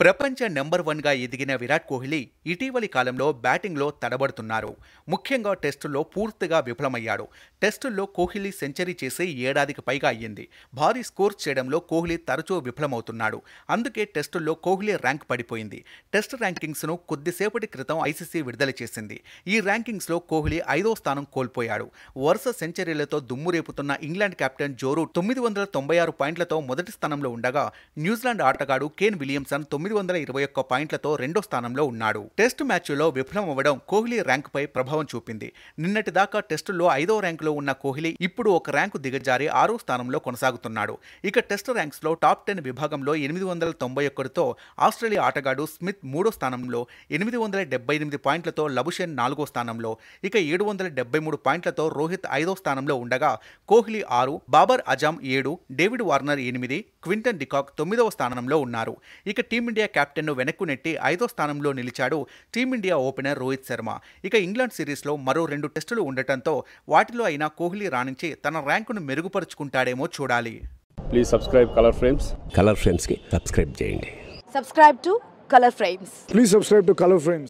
ప్రపంచ నెంబర్ వన్గా ఎదిగిన విరాట్ కోహ్లీ ఇటీవలి కాలంలో బ్యాటింగ్లో తడబడుతున్నారు. ముఖ్యంగా టెస్టుల్లో పూర్తిగా విఫలమయ్యాడు. టెస్టుల్లో కోహ్లీ సెంచరీ చేసి ఏడాదికి పైగా అయ్యింది. భారీ స్కోర్ చేయడంలో కోహ్లీ తరచూ విఫలమవుతున్నాడు. అందుకే టెస్టుల్లో కోహ్లీ ర్యాంక్ పడిపోయింది. టెస్ట్ ర్యాంకింగ్స్ను కొద్దిసేపటి క్రితం ఐసీసీ విడుదల చేసింది. ఈ ర్యాంకింగ్స్లో కోహ్లీ ఐదో స్థానం కోల్పోయాడు. వరుస సెంచరీలతో దుమ్ము రేపుతున్న ఇంగ్లాండ్ కెప్టెన్ జోరు తొమ్మిది వందల తొంభై ఆరు పాయింట్లతో మొదటి స్థానంలో ఉండగా న్యూజిలాండ్ ఆటగాడు కేన్ విలియమ్సన్ తొమ్మిది వందల ఇరవై ఒక్క పాయింట్లతో రెండో స్థానంలో ఉన్నాడు. టెస్ట్ మ్యాచ్లో విఫలమవ్వడం కోహ్లీ ర్యాంకుపై ప్రభావం చూపింది. నిన్నటి దాకా టెస్టుల్లో ఐదో ర్యాంకులో ఉన్న కోహ్లీ ఇప్పుడు ఒక ర్యాంకు దిగజారి ఆరో స్థానంలో కొనసాగుతున్నాడు. ఇక టెస్ట్ ర్యాంక్స్లో టాప్ టెన్ విభాగంలో ఎనిమిది వందల తొంభై ఒక్కటితో ఆస్ట్రేలియా ఆటగాడు స్మిత్ మూడో స్థానంలో ఎనిమిది వందల డెబ్బై ఎనిమిది పాయింట్లతో లబుషెన్ నాలుగో స్థానంలో ఇక ఏడు వందల డెబ్బై మూడు పాయింట్లతో రోహిత్ ఐదో స్థానంలో ఉండగా కోహ్లీ ఆరు బాబర్ అజామ్ ఏడు డేవిడ్ వార్నర్ ఎనిమిది క్వింటన్ డికాక్ తొమ్మిదవ స్థానంలో ఉన్నారు. ఇక టీమిండియా కెప్టెన్ను వెనక్కు నెట్టి ఐదో స్థానంలో నిలిచాడు టీమిండియా ఓపెనర్ రోహిత్ శర్మ ఇక ఇంగ్లాండ్ సిరీస్లో మరో రెండు టెస్టులు ఉండటంతో వాటిలో అయినా కోహ్లీ రాణించి తన ర్యాంకును మెరుగుపరుచుకుంటాడేమో చూడాలి please subscribe Color Frames Color ఫ్రెండ్స్కి సబ్స్క్రైబ్ చేయండి Subscribe to Color Frames. Please subscribe to Color Frames.